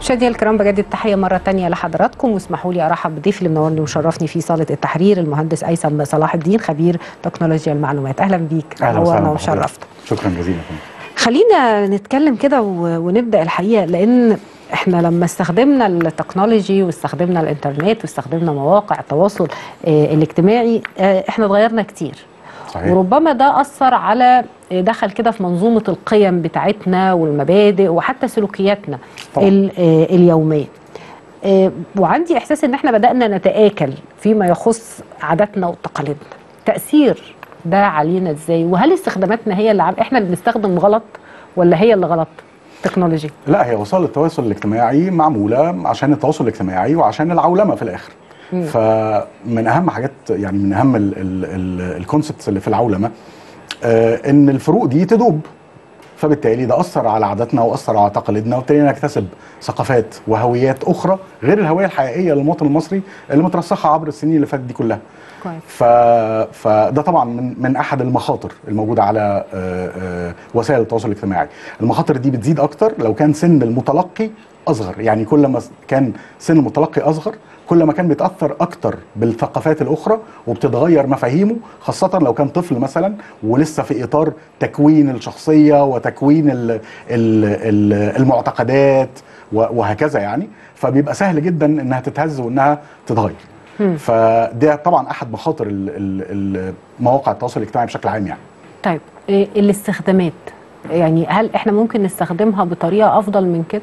مشاهدينا الكرام بجد التحية مرة تانية لحضراتكم. واسمحوا لي أرحب بضيفي اللي منورني وشرفني في صالة التحرير المهندس ايسم صلاح الدين خبير تكنولوجيا المعلومات. أهلا بيك. أهلا وسهلا نورنا بحضرتك. وشرفت. شكرا جزيلا. خلينا نتكلم كده ونبدأ الحقيقة لأن إحنا لما استخدمنا التكنولوجي واستخدمنا الإنترنت واستخدمنا مواقع التواصل آه، الاجتماعي آه، إحنا اتغيرنا كتير. صحيح. وربما ده أثر على دخل كده في منظومة القيم بتاعتنا والمبادئ وحتى سلوكياتنا طبعاً. آه، اليومية. آه، وعندي إحساس إن إحنا بدأنا نتآكل فيما يخص عاداتنا وتقاليدنا. تأثير ده علينا إزاي؟ وهل استخداماتنا هي اللي عم... إحنا اللي بنستخدم غلط ولا هي اللي غلط؟ technology. لا هي وسائل التواصل الاجتماعي معمولة عشان التواصل الاجتماعي وعشان العولمة في الآخر. فمن أهم حاجات يعني من أهم ال concepts اللي في العولمة آه إن الفروق دي تدوب. فبالتالي ده أثر على عاداتنا وأثر على تقاليدنا وابتدينا نكتسب ثقافات وهويات أخرى غير الهوية الحقيقية للمواطن المصري اللي مترسخة عبر السنين اللي فاتت دي كلها. كويس. ف... فده طبعا من من أحد المخاطر الموجودة على آه، آه، وسائل التواصل الاجتماعي. المخاطر دي بتزيد أكتر لو كان سن المتلقي أصغر. يعني كل ما كان سن المتلقي أصغر كل ما كان بيتأثر أكتر بالثقافات الأخرى وبتتغير مفاهيمه خاصة لو كان طفل مثلا ولسه في إطار تكوين الشخصية وتكوين ال ال ال المعتقدات وهكذا يعني. فبيبقى سهل جدا إنها تتهز وإنها تتغير. فده طبعا أحد مخاطر مواقع التواصل الاجتماعي بشكل عام يعني. طيب إيه الاستخدامات؟ يعني هل إحنا ممكن نستخدمها بطريقة أفضل من كده؟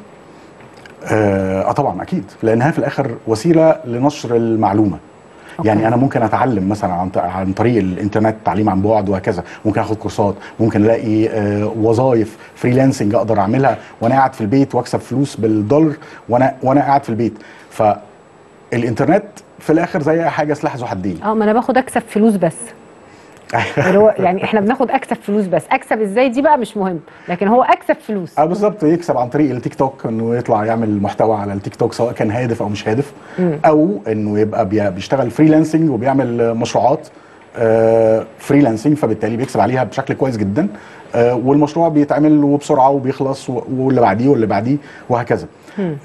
آه آه طبعا أكيد لأنها في الآخر وسيلة لنشر المعلومة. Okay. يعني أنا ممكن أتعلم مثلا عن عن طريق الإنترنت تعليم عن بعد وهكذا. ممكن آخد كورسات ممكن ألاقي آه وظائف freelancing أقدر أعملها وأنا قاعد في البيت وأكسب فلوس بالدولار وأنا وأنا قاعد في البيت. فالإنترنت في الآخر زي حاجة سلاح ذو حدين. آه ما أنا باخد أكسب فلوس بس. اللي هو يعني إحنا بناخد أكسب فلوس بس. أكسب إزاي؟ دي بقى مش مهم. لكن هو أكسب فلوس. آه بالظبط. يكسب عن طريق التيك توك إنه يطلع يعمل محتوى على التيك توك سواء كان هادف أو مش هادف مم. أو إنه يبقى بي- بيشتغل freelancing وبيعمل مشروعات آه، freelancing فبالتالي بيكسب عليها بشكل كويس جدا آه، والمشروع بيتعمل وبسرعة وبيخلص واللي بعديه واللي بعديه وهكذا.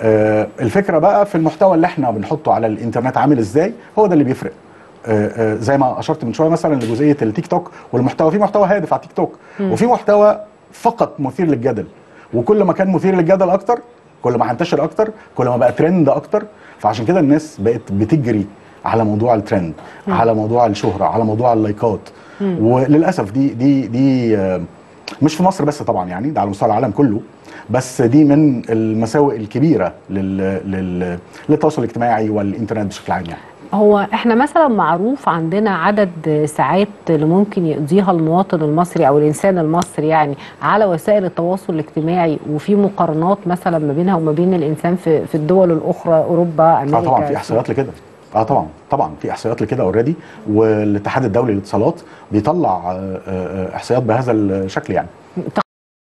آه، الفكرة بقى في المحتوى اللي إحنا بنحطه على الإنترنت عامل إزاي؟ هو ده اللي بيفرق. آه، آه، زي ما أشرت من شوية مثلا لجزئية التيك توك والمحتوى في محتوى هادف على التيك توك وفي محتوى فقط مثير للجدل. وكل ما كان مثير للجدل أكتر كل ما هينتشر أكتر كل ما بقى ترند أكتر. فعشان كده الناس بقت بتجري على موضوع الترند على موضوع الشهرة على موضوع اللايكات. وللأسف دي دي دي آه، مش في مصر بس طبعا يعني ده على مستوى العالم كله. بس دي من المساوئ الكبيرة لل... لل... للتواصل الاجتماعي والإنترنت بشكل عام يعني. هو إحنا مثلا معروف عندنا عدد ساعات اللي ممكن يقضيها المواطن المصري أو الإنسان المصري يعني على وسائل التواصل الاجتماعي وفي مقارنات مثلا ما بينها وما بين الإنسان في في الدول الأخرى أوروبا أمريكا آه طبعا في احصائيات لكده. آه طبعا طبعا في احصائيات لكده اوريدي والاتحاد الدولي للاتصالات بيطلع آه، آه، احصائيات بهذا الشكل يعني.